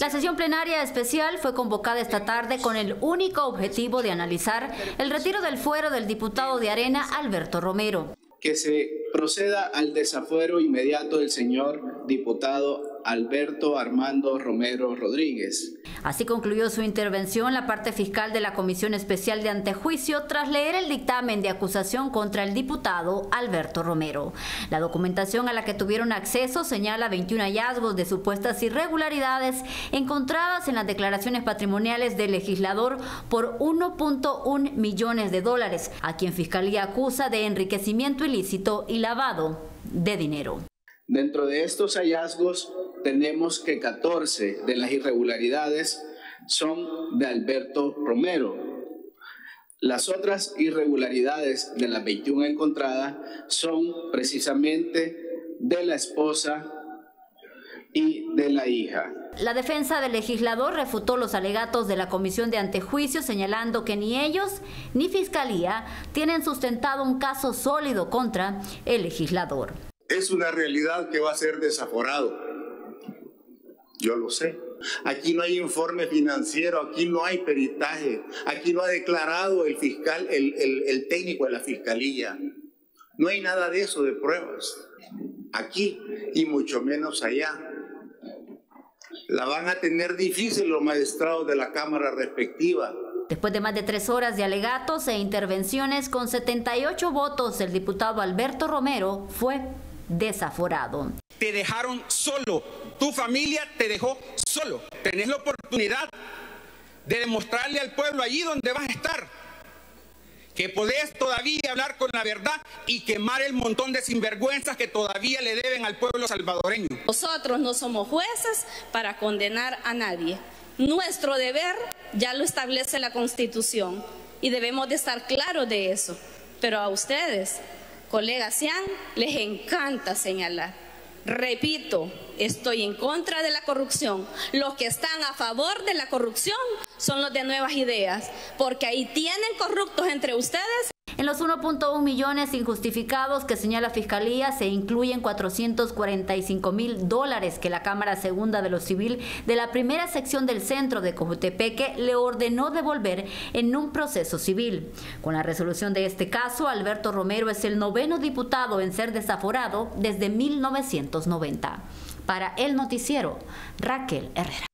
La sesión plenaria especial fue convocada esta tarde con el único objetivo de analizar el retiro del fuero del diputado de Arena, Alberto Romero. Que se proceda al desafuero inmediato del señor diputado Alberto Armando Romero Rodríguez. Así concluyó su intervención la parte fiscal de la Comisión Especial de Antejuicio tras leer el dictamen de acusación contra el diputado Alberto Romero. La documentación a la que tuvieron acceso señala 21 hallazgos de supuestas irregularidades encontradas en las declaraciones patrimoniales del legislador por 1.1 millones de dólares, a quien Fiscalía acusa de enriquecimiento ilícito y lavado de dinero. Dentro de estos hallazgos tenemos que 14 de las irregularidades son de Alberto Romero. Las otras irregularidades de las 21 encontradas son precisamente de la esposa y de la hija. La defensa del legislador refutó los alegatos de la Comisión de Antejuicio señalando que ni ellos ni Fiscalía tienen sustentado un caso sólido contra el legislador es una realidad que va a ser desaforado. Yo lo sé. Aquí no hay informe financiero, aquí no hay peritaje, aquí no ha declarado el fiscal, el, técnico de la fiscalía. No hay nada de eso, de pruebas. Aquí y mucho menos allá. La van a tener difícil los magistrados de la Cámara respectiva. Después de más de tres horas de alegatos e intervenciones, con 78 votos, el diputado Alberto Romero fue desaforado. Te dejaron solo, tu familia te dejó solo. Tenés la oportunidad de demostrarle al pueblo allí donde vas a estar que podés todavía hablar con la verdad y quemar el montón de sinvergüenzas que todavía le deben al pueblo salvadoreño. Nosotros no somos jueces para condenar a nadie. Nuestro deber ya lo establece la Constitución y debemos de estar claros de eso. Pero a ustedes Colega Sian, les encanta señalar. Repito, estoy en contra de la corrupción. Los que están a favor de la corrupción son los de nuevas ideas, porque ahí tienen corruptos entre ustedes en los 1.1 millones injustificados que señala Fiscalía se incluyen 445 mil dólares que la Cámara Segunda de lo Civil de la primera sección del centro de Cojutepeque le ordenó devolver en un proceso civil. Con la resolución de este caso, Alberto Romero es el noveno diputado en ser desaforado desde 1990. Para el noticiero, Raquel Herrera.